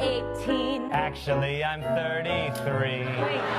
18. Actually, I'm 33. Wait.